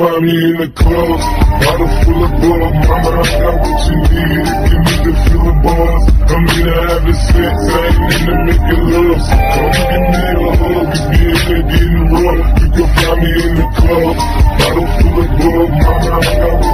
Find me in the club, bottle full of blood. Mama, I got what you need Give me the feeling, feel. I'm in the habit sex, I ain't in the making love. Come give me a hug if you in there getting rough. You can find me in the club, bottle full of blood. Mama, I got what